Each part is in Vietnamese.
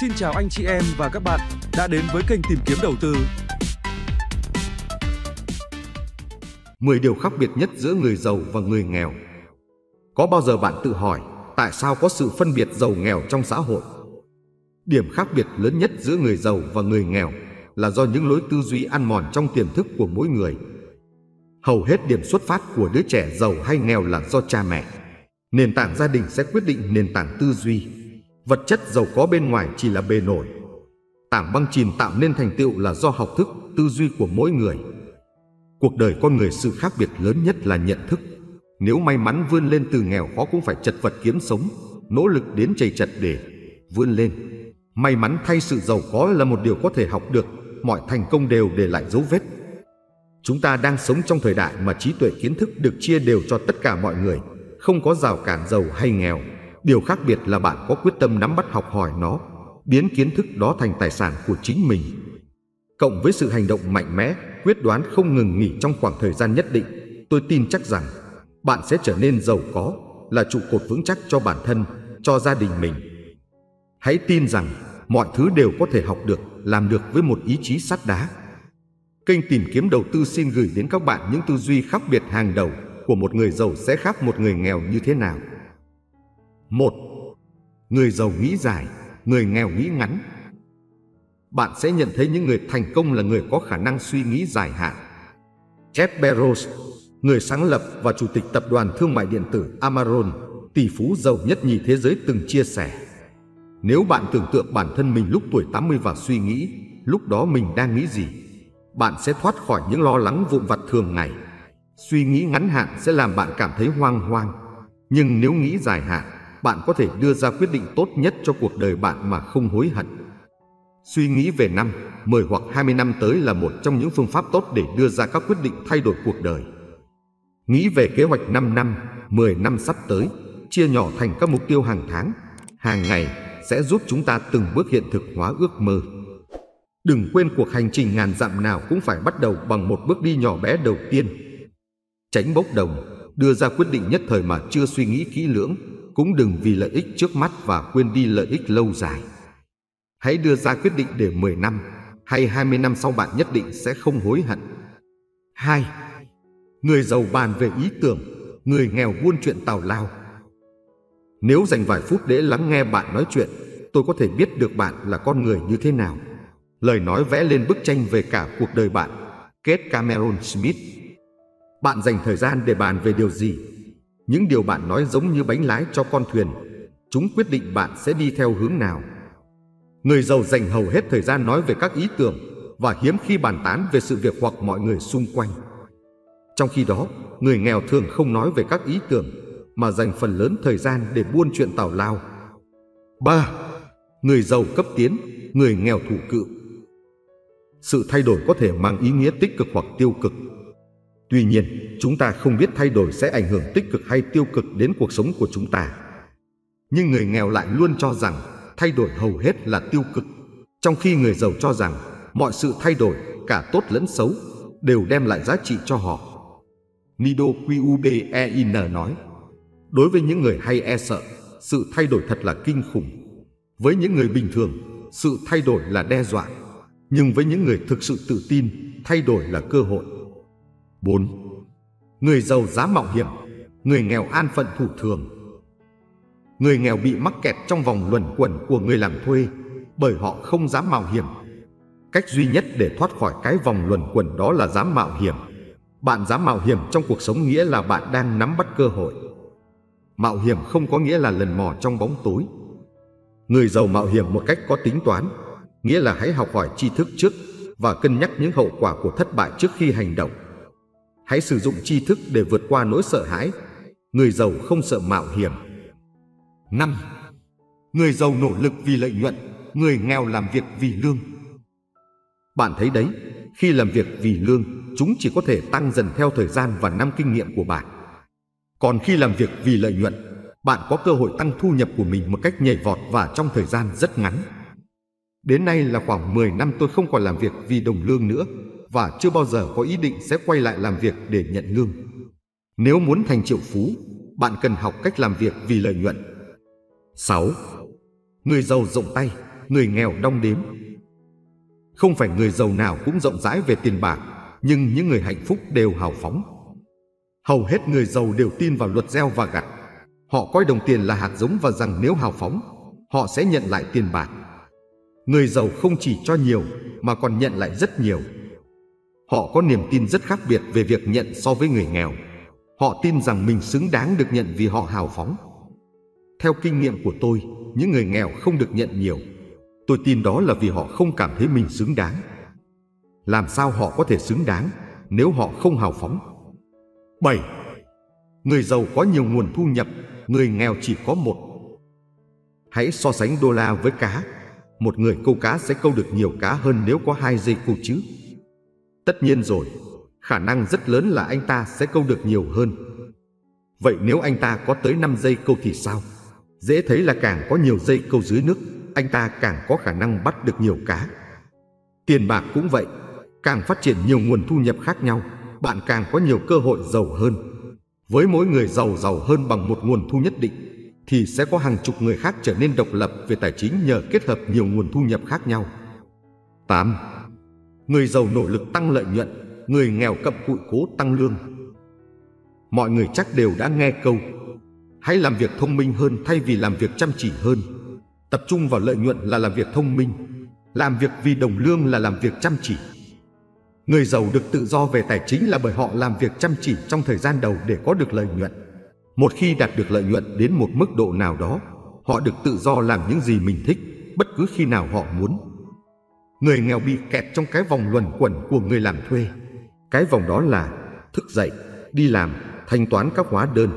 Xin chào anh chị em và các bạn đã đến với kênh tìm kiếm đầu tư. 10 điều khác biệt nhất giữa người giàu và người nghèo. Có bao giờ bạn tự hỏi tại sao có sự phân biệt giàu nghèo trong xã hội? Điểm khác biệt lớn nhất giữa người giàu và người nghèo là do những lối tư duy ăn mòn trong tiềm thức của mỗi người. Hầu hết điểm xuất phát của đứa trẻ giàu hay nghèo là do cha mẹ. Nền tảng gia đình sẽ quyết định nền tảng tư duy. Vật chất giàu có bên ngoài chỉ là bề nổi. Tảng băng chìm tạo nên thành tựu là do học thức, tư duy của mỗi người. Cuộc đời con người sự khác biệt lớn nhất là nhận thức. Nếu may mắn vươn lên từ nghèo khó cũng phải chật vật kiếm sống, nỗ lực đến chầy chật để vươn lên. May mắn thay sự giàu có là một điều có thể học được, mọi thành công đều để lại dấu vết. Chúng ta đang sống trong thời đại mà trí tuệ kiến thức được chia đều cho tất cả mọi người, không có rào cản giàu hay nghèo. Điều khác biệt là bạn có quyết tâm nắm bắt học hỏi nó, biến kiến thức đó thành tài sản của chính mình. Cộng với sự hành động mạnh mẽ, quyết đoán không ngừng nghỉ trong khoảng thời gian nhất định, tôi tin chắc rằng bạn sẽ trở nên giàu có, là trụ cột vững chắc cho bản thân, cho gia đình mình. Hãy tin rằng mọi thứ đều có thể học được, làm được với một ý chí sắt đá. Kênh tìm kiếm đầu tư xin gửi đến các bạn những tư duy khác biệt hàng đầu của một người giàu sẽ khác một người nghèo như thế nào. Một, Người giàu nghĩ dài, người nghèo nghĩ ngắn. Bạn sẽ nhận thấy những người thành công là người có khả năng suy nghĩ dài hạn. Jeff Bezos, người sáng lập và chủ tịch tập đoàn thương mại điện tử Amazon, tỷ phú giàu nhất nhì thế giới từng chia sẻ. Nếu bạn tưởng tượng bản thân mình lúc tuổi 80 và suy nghĩ, lúc đó mình đang nghĩ gì, bạn sẽ thoát khỏi những lo lắng vụn vặt thường ngày. Suy nghĩ ngắn hạn sẽ làm bạn cảm thấy hoang hoang, nhưng nếu nghĩ dài hạn, bạn có thể đưa ra quyết định tốt nhất cho cuộc đời bạn mà không hối hận. Suy nghĩ về năm, 10 hoặc 20 năm tới là một trong những phương pháp tốt để đưa ra các quyết định thay đổi cuộc đời. Nghĩ về kế hoạch 5 năm, 10 năm sắp tới, chia nhỏ thành các mục tiêu hàng tháng, hàng ngày sẽ giúp chúng ta từng bước hiện thực hóa ước mơ. Đừng quên cuộc hành trình ngàn dặm nào cũng phải bắt đầu bằng một bước đi nhỏ bé đầu tiên. Tránh bốc đồng, đưa ra quyết định nhất thời mà chưa suy nghĩ kỹ lưỡng, cũng đừng vì lợi ích trước mắt và quên đi lợi ích lâu dài. Hãy đưa ra quyết định để 10 năm hay 20 năm sau bạn nhất định sẽ không hối hận. 2. Người giàu bàn về ý tưởng, người nghèo buôn chuyện tào lao. Nếu dành vài phút để lắng nghe bạn nói chuyện, tôi có thể biết được bạn là con người như thế nào. Lời nói vẽ lên bức tranh về cả cuộc đời bạn. Kết Cameron Smith Bạn dành thời gian để bàn về điều gì? Những điều bạn nói giống như bánh lái cho con thuyền. Chúng quyết định bạn sẽ đi theo hướng nào. Người giàu dành hầu hết thời gian nói về các ý tưởng và hiếm khi bàn tán về sự việc hoặc mọi người xung quanh. Trong khi đó, người nghèo thường không nói về các ý tưởng mà dành phần lớn thời gian để buôn chuyện tào lao. 3. Người giàu cấp tiến, người nghèo thủ cự. Sự thay đổi có thể mang ý nghĩa tích cực hoặc tiêu cực. Tuy nhiên, chúng ta không biết thay đổi sẽ ảnh hưởng tích cực hay tiêu cực đến cuộc sống của chúng ta. Nhưng người nghèo lại luôn cho rằng thay đổi hầu hết là tiêu cực, trong khi người giàu cho rằng mọi sự thay đổi, cả tốt lẫn xấu, đều đem lại giá trị cho họ. Nido Qubein nói, đối với những người hay e sợ, sự thay đổi thật là kinh khủng. Với những người bình thường, sự thay đổi là đe dọa, nhưng với những người thực sự tự tin, thay đổi là cơ hội. 4. Người giàu dám mạo hiểm, người nghèo an phận thủ thường. Người nghèo bị mắc kẹt trong vòng luẩn quẩn của người làm thuê bởi họ không dám mạo hiểm. Cách duy nhất để thoát khỏi cái vòng luẩn quẩn đó là dám mạo hiểm. Bạn dám mạo hiểm trong cuộc sống nghĩa là bạn đang nắm bắt cơ hội. Mạo hiểm không có nghĩa là lần mò trong bóng tối. Người giàu mạo hiểm một cách có tính toán, nghĩa là hãy học hỏi tri thức trước và cân nhắc những hậu quả của thất bại trước khi hành động. Hãy sử dụng tri thức để vượt qua nỗi sợ hãi. Người giàu không sợ mạo hiểm. 5. Người giàu nỗ lực vì lợi nhuận, người nghèo làm việc vì lương. Bạn thấy đấy, khi làm việc vì lương, chúng chỉ có thể tăng dần theo thời gian và năm kinh nghiệm của bạn. Còn khi làm việc vì lợi nhuận, bạn có cơ hội tăng thu nhập của mình một cách nhảy vọt và trong thời gian rất ngắn. Đến nay là khoảng 10 năm tôi không còn làm việc vì đồng lương nữa và chưa bao giờ có ý định sẽ quay lại làm việc để nhận lương. Nếu muốn thành triệu phú, bạn cần học cách làm việc vì lợi nhuận. 6. Người giàu rộng tay, người nghèo đong đếm. Không phải người giàu nào cũng rộng rãi về tiền bạc, nhưng những người hạnh phúc đều hào phóng. Hầu hết người giàu đều tin vào luật gieo và gặt. Họ coi đồng tiền là hạt giống và rằng nếu hào phóng, họ sẽ nhận lại tiền bạc. Người giàu không chỉ cho nhiều mà còn nhận lại rất nhiều. Họ có niềm tin rất khác biệt về việc nhận so với người nghèo. Họ tin rằng mình xứng đáng được nhận vì họ hào phóng. Theo kinh nghiệm của tôi, những người nghèo không được nhận nhiều. Tôi tin đó là vì họ không cảm thấy mình xứng đáng. Làm sao họ có thể xứng đáng nếu họ không hào phóng? 7. Người giàu có nhiều nguồn thu nhập, người nghèo chỉ có một. Hãy so sánh đô la với cá. Một người câu cá sẽ câu được nhiều cá hơn nếu có hai dây câu chứ. Tất nhiên rồi, khả năng rất lớn là anh ta sẽ câu được nhiều hơn. Vậy nếu anh ta có tới 5 giây câu thì sao? Dễ thấy là càng có nhiều dây câu dưới nước, anh ta càng có khả năng bắt được nhiều cá. Tiền bạc cũng vậy, càng phát triển nhiều nguồn thu nhập khác nhau, bạn càng có nhiều cơ hội giàu hơn. Với mỗi người giàu giàu hơn bằng một nguồn thu nhất định, thì sẽ có hàng chục người khác trở nên độc lập về tài chính nhờ kết hợp nhiều nguồn thu nhập khác nhau. 8. Người giàu nỗ lực tăng lợi nhuận, người nghèo cậm cụi cố tăng lương. Mọi người chắc đều đã nghe câu Hãy làm việc thông minh hơn thay vì làm việc chăm chỉ hơn. Tập trung vào lợi nhuận là làm việc thông minh, làm việc vì đồng lương là làm việc chăm chỉ. Người giàu được tự do về tài chính là bởi họ làm việc chăm chỉ trong thời gian đầu để có được lợi nhuận. Một khi đạt được lợi nhuận đến một mức độ nào đó, họ được tự do làm những gì mình thích, bất cứ khi nào họ muốn. Người nghèo bị kẹt trong cái vòng luẩn quẩn của người làm thuê. Cái vòng đó là thức dậy, đi làm, thanh toán các hóa đơn,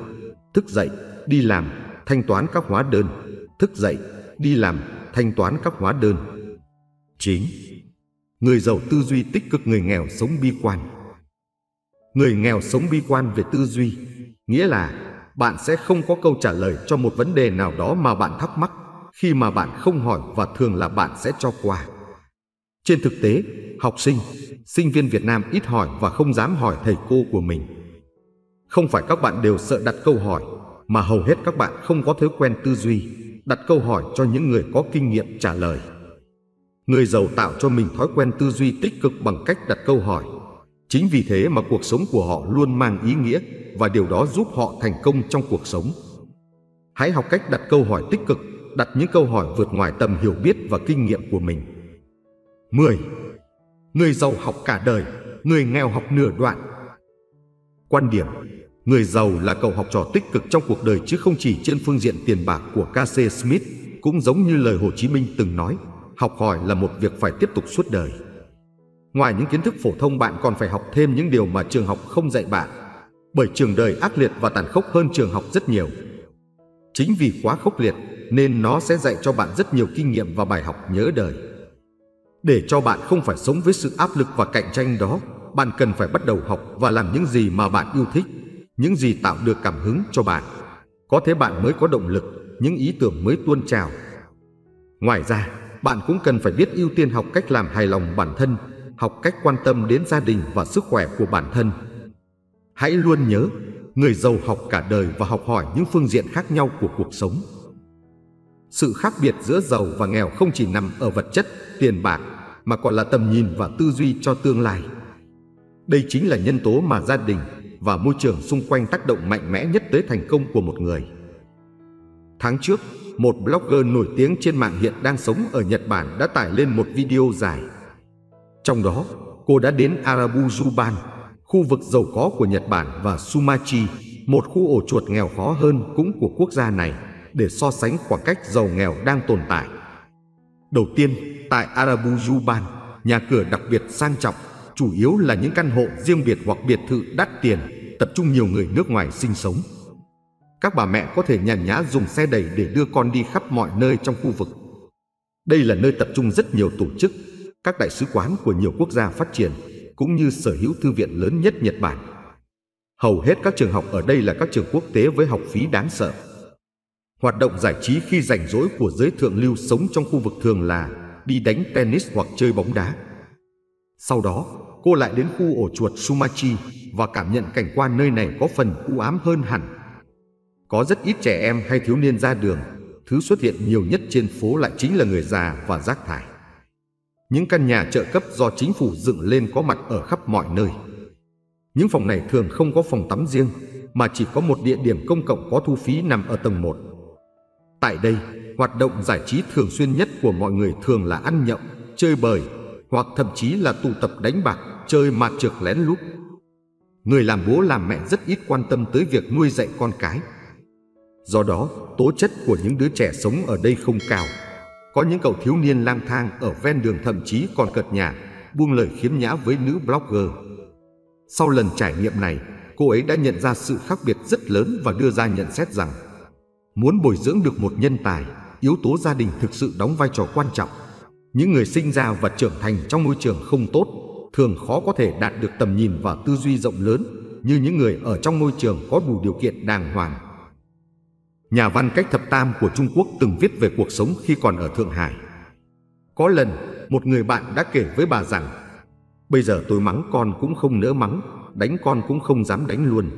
thức dậy, đi làm, thanh toán các hóa đơn, thức dậy, đi làm, thanh toán các hóa đơn. 9. Người giàu tư duy tích cực người nghèo sống bi quan. Người nghèo sống bi quan về tư duy, nghĩa là bạn sẽ không có câu trả lời cho một vấn đề nào đó mà bạn thắc mắc khi mà bạn không hỏi và thường là bạn sẽ cho qua. Trên thực tế, học sinh, sinh viên Việt Nam ít hỏi và không dám hỏi thầy cô của mình. Không phải các bạn đều sợ đặt câu hỏi, mà hầu hết các bạn không có thói quen tư duy, đặt câu hỏi cho những người có kinh nghiệm trả lời. Người giàu tạo cho mình thói quen tư duy tích cực bằng cách đặt câu hỏi. Chính vì thế mà cuộc sống của họ luôn mang ý nghĩa và điều đó giúp họ thành công trong cuộc sống. Hãy học cách đặt câu hỏi tích cực, đặt những câu hỏi vượt ngoài tầm hiểu biết và kinh nghiệm của mình. 10. Người giàu học cả đời, người nghèo học nửa đoạn. Quan điểm Người giàu là cậu học trò tích cực trong cuộc đời chứ không chỉ trên phương diện tiền bạc của K.C. Smith, cũng giống như lời Hồ Chí Minh từng nói, học hỏi là một việc phải tiếp tục suốt đời. Ngoài những kiến thức phổ thông bạn còn phải học thêm những điều mà trường học không dạy bạn, bởi trường đời ác liệt và tàn khốc hơn trường học rất nhiều. Chính vì quá khốc liệt nên nó sẽ dạy cho bạn rất nhiều kinh nghiệm và bài học nhớ đời. Để cho bạn không phải sống với sự áp lực và cạnh tranh đó, bạn cần phải bắt đầu học và làm những gì mà bạn yêu thích những gì tạo được cảm hứng cho bạn. Có thế bạn mới có động lực, những ý tưởng mới tuôn trào. Ngoài ra, bạn cũng cần phải biết ưu tiên học cách làm hài lòng bản thân, học cách quan tâm đến gia đình và sức khỏe của bản thân. Hãy luôn nhớ, người giàu học cả đời và học hỏi những phương diện khác nhau của cuộc sống. Sự khác biệt giữa giàu và nghèo không chỉ nằm ở vật chất, tiền bạc, mà còn là tầm nhìn và tư duy cho tương lai. Đây chính là nhân tố mà gia đình, và môi trường xung quanh tác động mạnh mẽ nhất tới thành công của một người. Tháng trước, một blogger nổi tiếng trên mạng hiện đang sống ở Nhật Bản đã tải lên một video dài. Trong đó, cô đã đến Arabujuban, khu vực giàu có của Nhật Bản và Sumachi, một khu ổ chuột nghèo khó hơn cũng của quốc gia này, để so sánh khoảng cách giàu nghèo đang tồn tại. Đầu tiên, tại Arabujuban, nhà cửa đặc biệt sang trọng chủ yếu là những căn hộ riêng biệt hoặc biệt thự đắt tiền, tập trung nhiều người nước ngoài sinh sống. Các bà mẹ có thể nhàn nhã dùng xe đẩy để đưa con đi khắp mọi nơi trong khu vực. Đây là nơi tập trung rất nhiều tổ chức, các đại sứ quán của nhiều quốc gia phát triển, cũng như sở hữu thư viện lớn nhất Nhật Bản. Hầu hết các trường học ở đây là các trường quốc tế với học phí đáng sợ. Hoạt động giải trí khi rảnh rỗi của giới thượng lưu sống trong khu vực thường là đi đánh tennis hoặc chơi bóng đá. Sau đó, cô lại đến khu ổ chuột Sumachi và cảm nhận cảnh quan nơi này có phần u ám hơn hẳn. Có rất ít trẻ em hay thiếu niên ra đường, thứ xuất hiện nhiều nhất trên phố lại chính là người già và rác thải. Những căn nhà trợ cấp do chính phủ dựng lên có mặt ở khắp mọi nơi. Những phòng này thường không có phòng tắm riêng, mà chỉ có một địa điểm công cộng có thu phí nằm ở tầng 1. Tại đây, hoạt động giải trí thường xuyên nhất của mọi người thường là ăn nhậu, chơi bời, hoặc thậm chí là tụ tập đánh bạc, chơi mạt trược lén lút. Người làm bố làm mẹ rất ít quan tâm tới việc nuôi dạy con cái. Do đó, tố chất của những đứa trẻ sống ở đây không cao. Có những cậu thiếu niên lang thang ở ven đường thậm chí còn cợt nhà, buông lời khiếm nhã với nữ blogger. Sau lần trải nghiệm này, cô ấy đã nhận ra sự khác biệt rất lớn và đưa ra nhận xét rằng muốn bồi dưỡng được một nhân tài, yếu tố gia đình thực sự đóng vai trò quan trọng. Những người sinh ra và trưởng thành trong môi trường không tốt thường khó có thể đạt được tầm nhìn và tư duy rộng lớn như những người ở trong môi trường có đủ điều kiện đàng hoàng. Nhà văn cách thập tam của Trung Quốc từng viết về cuộc sống khi còn ở Thượng Hải. Có lần, một người bạn đã kể với bà rằng Bây giờ tôi mắng con cũng không nỡ mắng, đánh con cũng không dám đánh luôn.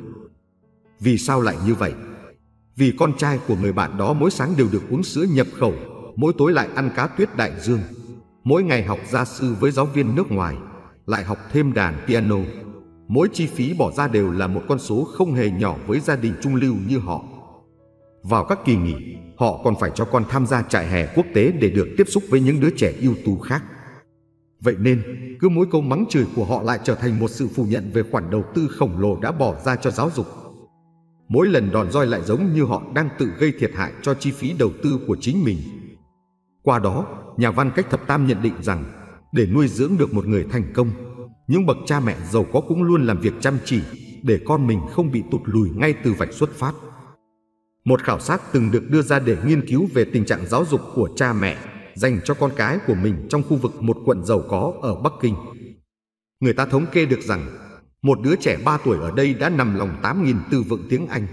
Vì sao lại như vậy? Vì con trai của người bạn đó mỗi sáng đều được uống sữa nhập khẩu, mỗi tối lại ăn cá tuyết đại dương, mỗi ngày học gia sư với giáo viên nước ngoài, lại học thêm đàn piano. Mỗi chi phí bỏ ra đều là một con số không hề nhỏ với gia đình trung lưu như họ. Vào các kỳ nghỉ, họ còn phải cho con tham gia trại hè quốc tế để được tiếp xúc với những đứa trẻ ưu tú khác. Vậy nên, cứ mỗi câu mắng chửi của họ lại trở thành một sự phủ nhận về khoản đầu tư khổng lồ đã bỏ ra cho giáo dục. Mỗi lần đòn roi lại giống như họ đang tự gây thiệt hại cho chi phí đầu tư của chính mình. Qua đó, nhà văn cách thập tam nhận định rằng để nuôi dưỡng được một người thành công, những bậc cha mẹ giàu có cũng luôn làm việc chăm chỉ để con mình không bị tụt lùi ngay từ vạch xuất phát. Một khảo sát từng được đưa ra để nghiên cứu về tình trạng giáo dục của cha mẹ dành cho con cái của mình trong khu vực một quận giàu có ở Bắc Kinh. Người ta thống kê được rằng một đứa trẻ 3 tuổi ở đây đã nằm lòng 8.000 từ vựng tiếng Anh.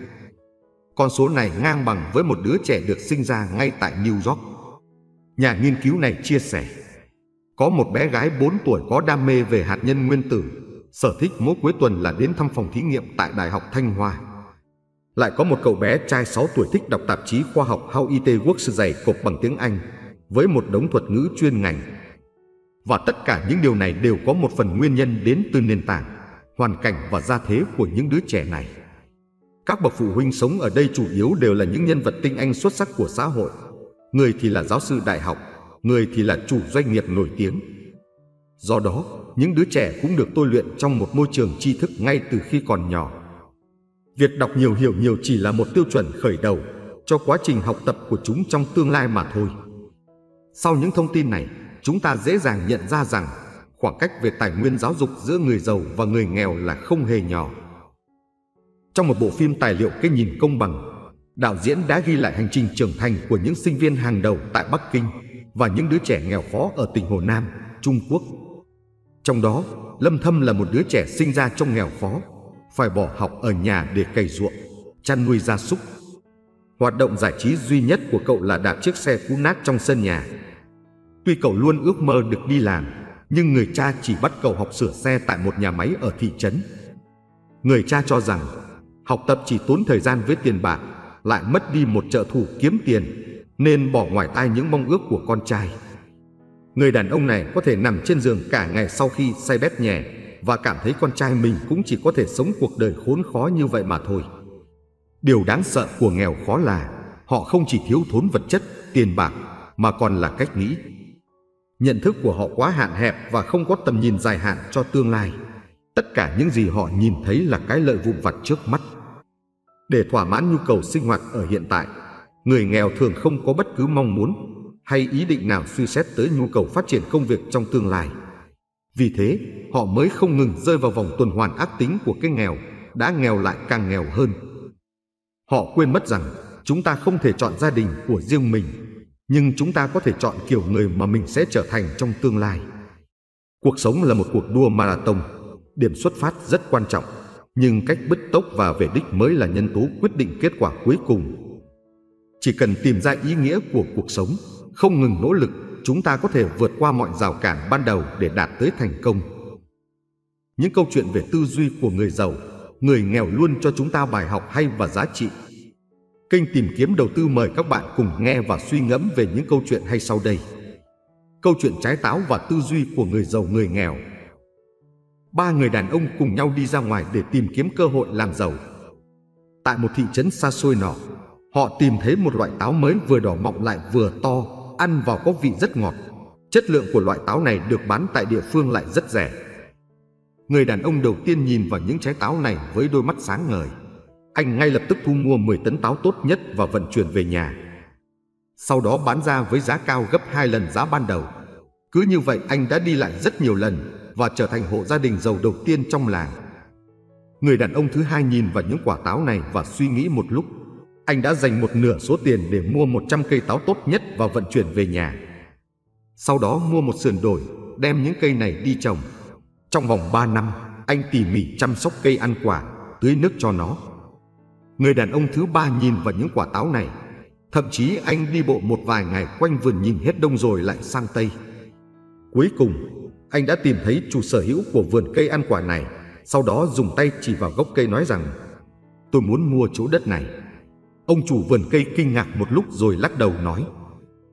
Con số này ngang bằng với một đứa trẻ được sinh ra ngay tại New York. Nhà nghiên cứu này chia sẻ, có một bé gái 4 tuổi có đam mê về hạt nhân nguyên tử, sở thích mỗi cuối tuần là đến thăm phòng thí nghiệm tại Đại học Thanh Hoa. Lại có một cậu bé trai 6 tuổi thích đọc tạp chí khoa học How It Works dày cộp bằng tiếng Anh với một đống thuật ngữ chuyên ngành. Và tất cả những điều này đều có một phần nguyên nhân đến từ nền tảng, hoàn cảnh và gia thế của những đứa trẻ này. Các bậc phụ huynh sống ở đây chủ yếu đều là những nhân vật tinh anh xuất sắc của xã hội. Người thì là giáo sư đại học, người thì là chủ doanh nghiệp nổi tiếng. Do đó, những đứa trẻ cũng được tôi luyện trong một môi trường tri thức ngay từ khi còn nhỏ. Việc đọc nhiều hiểu nhiều chỉ là một tiêu chuẩn khởi đầu cho quá trình học tập của chúng trong tương lai mà thôi. Sau những thông tin này, chúng ta dễ dàng nhận ra rằng khoảng cách về tài nguyên giáo dục giữa người giàu và người nghèo là không hề nhỏ. Trong một bộ phim tài liệu Cái nhìn công bằng, đạo diễn đã ghi lại hành trình trưởng thành của những sinh viên hàng đầu tại Bắc Kinh và những đứa trẻ nghèo khó ở tỉnh Hồ Nam, Trung Quốc. Trong đó, Lâm Thâm là một đứa trẻ sinh ra trong nghèo khó, phải bỏ học ở nhà để cày ruộng, chăn nuôi gia súc Hoạt động giải trí duy nhất của cậu là đạp chiếc xe cũ nát trong sân nhà. Tuy cậu luôn ước mơ được đi làm, nhưng người cha chỉ bắt cậu học sửa xe tại một nhà máy ở thị trấn. Người cha cho rằng học tập chỉ tốn thời gian với tiền bạc, lại mất đi một trợ thủ kiếm tiền, nên bỏ ngoài tai những mong ước của con trai. Người đàn ông này có thể nằm trên giường cả ngày sau khi say bét nhẹ và cảm thấy con trai mình cũng chỉ có thể sống cuộc đời khốn khó như vậy mà thôi. Điều đáng sợ của nghèo khó là họ không chỉ thiếu thốn vật chất, tiền bạc mà còn là cách nghĩ. Nhận thức của họ quá hạn hẹp và không có tầm nhìn dài hạn cho tương lai. Tất cả những gì họ nhìn thấy là cái lợi vụn vặt trước mắt. Để thỏa mãn nhu cầu sinh hoạt ở hiện tại, người nghèo thường không có bất cứ mong muốn hay ý định nào suy xét tới nhu cầu phát triển công việc trong tương lai. Vì thế, họ mới không ngừng rơi vào vòng tuần hoàn ác tính của cái nghèo, đã nghèo lại càng nghèo hơn Họ quên mất rằng chúng ta không thể chọn gia đình của riêng mình, nhưng chúng ta có thể chọn kiểu người mà mình sẽ trở thành trong tương lai. Cuộc sống là một cuộc đua marathon, điểm xuất phát rất quan trọng, nhưng cách bứt tốc và về đích mới là nhân tố quyết định kết quả cuối cùng. Chỉ cần tìm ra ý nghĩa của cuộc sống, không ngừng nỗ lực, chúng ta có thể vượt qua mọi rào cản ban đầu để đạt tới thành công. Những câu chuyện về tư duy của người giàu, người nghèo luôn cho chúng ta bài học hay và giá trị Kênh tìm kiếm đầu tư mời các bạn cùng nghe và suy ngẫm về những câu chuyện hay sau đây. Câu chuyện trái táo và tư duy của người giàu người nghèo. Ba người đàn ông cùng nhau đi ra ngoài để tìm kiếm cơ hội làm giàu. Tại một thị trấn xa xôi nọ, họ tìm thấy một loại táo mới vừa đỏ mọng lại vừa to, ăn vào có vị rất ngọt. Chất lượng của loại táo này được bán tại địa phương lại rất rẻ. Người đàn ông đầu tiên nhìn vào những trái táo này với đôi mắt sáng ngời. Anh ngay lập tức thu mua 10 tấn táo tốt nhất và vận chuyển về nhà. Sau đó bán ra với giá cao gấp hai lần giá ban đầu. Cứ như vậy anh đã đi lại rất nhiều lần và trở thành hộ gia đình giàu đầu tiên trong làng. Người đàn ông thứ hai nhìn vào những quả táo này và suy nghĩ một lúc. Anh đã dành một nửa số tiền để mua 100 cây táo tốt nhất và vận chuyển về nhà. Sau đó mua một sườn đồi, đem những cây này đi trồng. Trong vòng 3 năm, anh tỉ mỉ chăm sóc cây ăn quả, tưới nước cho nó. Người đàn ông thứ ba nhìn vào những quả táo này. Thậm chí anh đi bộ một vài ngày quanh vườn nhìn hết đông rồi lại sang Tây. Cuối cùng, anh đã tìm thấy chủ sở hữu của vườn cây ăn quả này. Sau đó dùng tay chỉ vào gốc cây nói rằng Tôi muốn mua chỗ đất này. Ông chủ vườn cây kinh ngạc một lúc rồi lắc đầu nói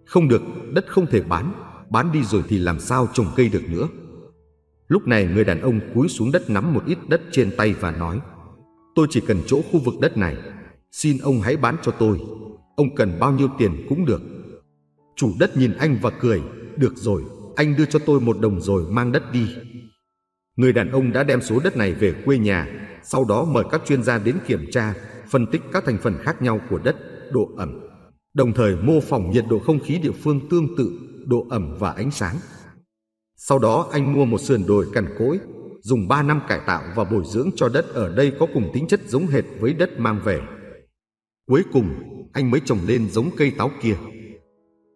Không được, đất không thể bán. Bán đi rồi thì làm sao trồng cây được nữa. Lúc này người đàn ông cúi xuống đất nắm một ít đất trên tay và nói Tôi chỉ cần chỗ khu vực đất này. Xin ông hãy bán cho tôi. Ông cần bao nhiêu tiền cũng được. Chủ đất nhìn anh và cười. Được rồi, anh đưa cho tôi một đồng rồi mang đất đi. Người đàn ông đã đem số đất này về quê nhà. Sau đó mời các chuyên gia đến kiểm tra Phân tích các thành phần khác nhau của đất Độ ẩm. Đồng thời mô phỏng nhiệt độ không khí địa phương tương tự Độ ẩm và ánh sáng. Sau đó anh mua một sườn đồi cằn cỗi dùng 3 năm cải tạo và bồi dưỡng cho đất ở đây có cùng tính chất giống hệt với đất mang về. Cuối cùng, anh mới trồng lên giống cây táo kia.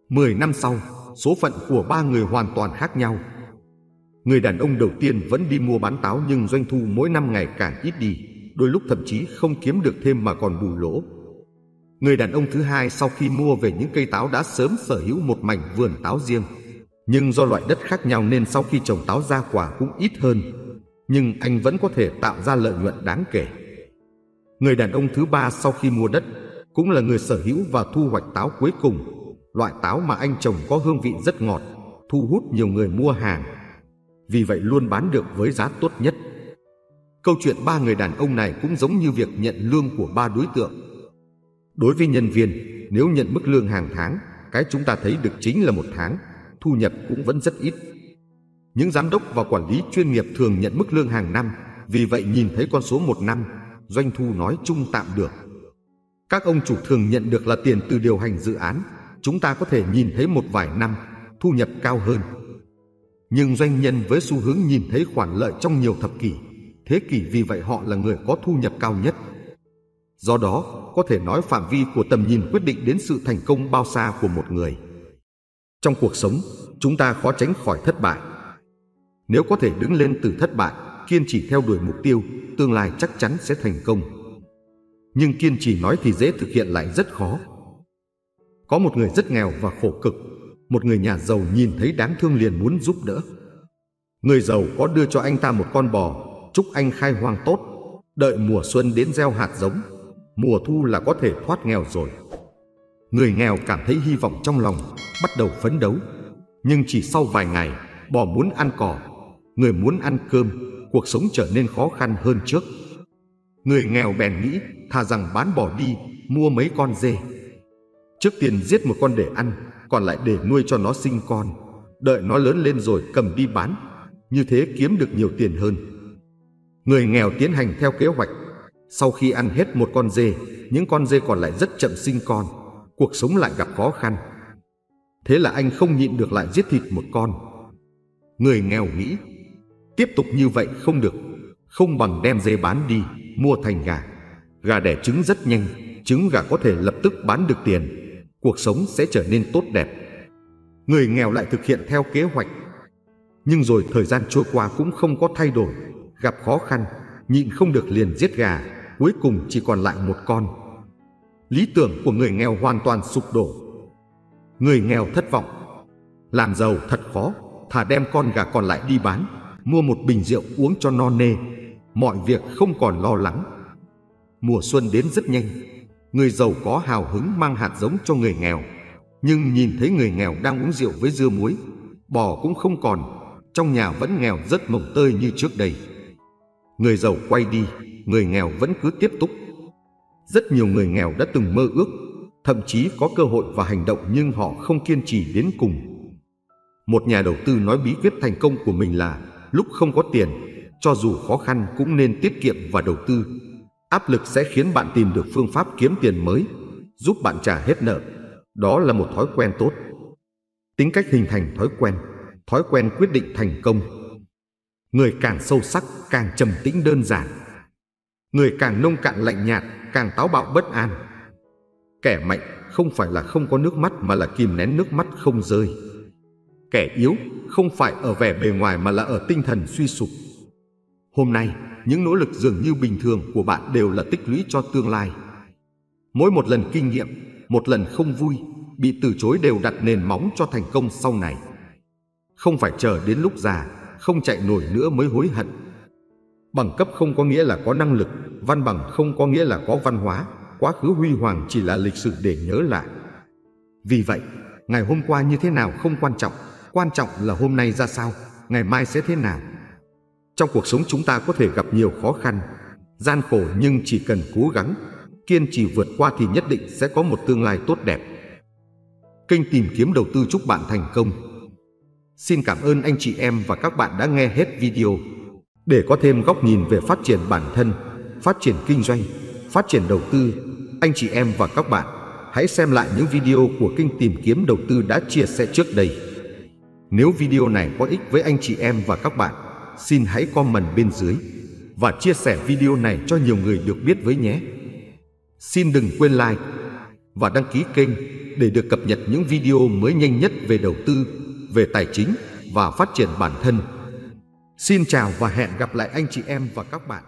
10 năm sau, số phận của ba người hoàn toàn khác nhau. Người đàn ông đầu tiên vẫn đi mua bán táo nhưng doanh thu mỗi năm ngày càng ít đi, đôi lúc thậm chí không kiếm được thêm mà còn bù lỗ. Người đàn ông thứ hai sau khi mua về những cây táo đã sớm sở hữu một mảnh vườn táo riêng. Nhưng do loại đất khác nhau nên sau khi trồng táo ra quả cũng ít hơn nhưng anh vẫn có thể tạo ra lợi nhuận đáng kể. Người đàn ông thứ ba sau khi mua đất cũng là người sở hữu và thu hoạch táo cuối cùng. Loại táo mà anh trồng có hương vị rất ngọt, thu hút nhiều người mua hàng. Vì vậy luôn bán được với giá tốt nhất. Câu chuyện ba người đàn ông này cũng giống như việc nhận lương của ba đối tượng. Đối với nhân viên, nếu nhận mức lương hàng tháng, cái chúng ta thấy được chính là một tháng, thu nhập cũng vẫn rất ít những giám đốc và quản lý chuyên nghiệp thường nhận mức lương hàng năm, vì vậy nhìn thấy con số một năm, doanh thu nói chung tạm được. Các ông chủ thường nhận được là tiền từ điều hành dự án, chúng ta có thể nhìn thấy một vài năm, thu nhập cao hơn. Nhưng doanh nhân với xu hướng nhìn thấy khoản lợi trong nhiều thập kỷ, thế kỷ vì vậy họ là người có thu nhập cao nhất. Do đó, có thể nói phạm vi của tầm nhìn quyết định đến sự thành công bao xa của một người. Trong cuộc sống, chúng ta khó tránh khỏi thất bại nếu có thể đứng lên từ thất bại, kiên trì theo đuổi mục tiêu, tương lai chắc chắn sẽ thành công. Nhưng kiên trì nói thì dễ thực hiện lại rất khó. Có một người rất nghèo và khổ cực, một người nhà giàu nhìn thấy đáng thương liền muốn giúp đỡ. Người giàu có đưa cho anh ta một con bò, chúc anh khai hoang tốt, đợi mùa xuân đến gieo hạt giống, mùa thu là có thể thoát nghèo rồi. Người nghèo cảm thấy hy vọng trong lòng, bắt đầu phấn đấu, nhưng chỉ sau vài ngày, bò muốn ăn cỏ, người muốn ăn cơm, cuộc sống trở nên khó khăn hơn trước. Người nghèo bèn nghĩ, thà rằng bán bò đi, mua mấy con dê. Trước tiên giết một con để ăn, còn lại để nuôi cho nó sinh con, đợi nó lớn lên rồi cầm đi bán, như thế kiếm được nhiều tiền hơn. Người nghèo tiến hành theo kế hoạch, sau khi ăn hết một con dê, những con dê còn lại rất chậm sinh con, cuộc sống lại gặp khó khăn. Thế là anh không nhịn được lại giết thịt một con. Người nghèo nghĩ, Tiếp tục như vậy không được. Không bằng đem dê bán đi, Mua thành gà. Gà đẻ trứng rất nhanh, Trứng gà có thể lập tức bán được tiền. Cuộc sống sẽ trở nên tốt đẹp. Người nghèo lại thực hiện theo kế hoạch. Nhưng rồi thời gian trôi qua cũng không có thay đổi. Gặp khó khăn, Nhịn không được liền giết gà, Cuối cùng chỉ còn lại một con. Lý tưởng của người nghèo hoàn toàn sụp đổ. Người nghèo thất vọng. Làm giàu thật khó, Thà đem con gà còn lại đi bán mua một bình rượu uống cho no nê, mọi việc không còn lo lắng. Mùa xuân đến rất nhanh, Người giàu có hào hứng mang hạt giống cho người nghèo, nhưng nhìn thấy người nghèo đang uống rượu với dưa muối, bò cũng không còn, trong nhà vẫn nghèo rất mồng tơi như trước đây. Người giàu quay đi, người nghèo vẫn cứ tiếp tục. Rất nhiều người nghèo đã từng mơ ước, thậm chí có cơ hội và hành động nhưng họ không kiên trì đến cùng. Một nhà đầu tư nói bí quyết thành công của mình là lúc không có tiền, cho dù khó khăn cũng nên tiết kiệm và đầu tư. Áp lực sẽ khiến bạn tìm được phương pháp kiếm tiền mới, giúp bạn trả hết nợ. Đó là một thói quen tốt. Tính cách hình thành thói quen, thói quen quyết định thành công. Người càng sâu sắc càng trầm tĩnh đơn giản. Người càng nông cạn lạnh nhạt càng táo bạo bất an. Kẻ mạnh không phải là không có nước mắt mà là kìm nén nước mắt không rơi. Kẻ yếu không phải ở vẻ bề ngoài mà là ở tinh thần suy sụp. Hôm nay, những nỗ lực dường như bình thường của bạn đều là tích lũy cho tương lai. Mỗi một lần kinh nghiệm, một lần không vui, bị từ chối đều đặt nền móng cho thành công sau này. Không phải chờ đến lúc già, không chạy nổi nữa mới hối hận. Bằng cấp không có nghĩa là có năng lực, văn bằng không có nghĩa là có văn hóa, quá khứ huy hoàng chỉ là lịch sử để nhớ lại. Vì vậy, ngày hôm qua như thế nào không quan trọng, quan trọng là hôm nay ra sao, ngày mai sẽ thế nào. Trong cuộc sống chúng ta có thể gặp nhiều khó khăn, gian khổ nhưng chỉ cần cố gắng, kiên trì vượt qua thì nhất định sẽ có một tương lai tốt đẹp. Kênh tìm kiếm đầu tư chúc bạn thành công. Xin cảm ơn anh chị em và các bạn đã nghe hết video. Để có thêm góc nhìn về phát triển bản thân, phát triển kinh doanh, phát triển đầu tư, anh chị em và các bạn hãy xem lại những video của kênh tìm kiếm đầu tư đã chia sẻ trước đây. Nếu video này có ích với anh chị em và các bạn, xin hãy comment bên dưới và chia sẻ video này cho nhiều người được biết với nhé. Xin đừng quên like và đăng ký kênh để được cập nhật những video mới nhanh nhất về đầu tư, về tài chính và phát triển bản thân. Xin chào và hẹn gặp lại anh chị em và các bạn.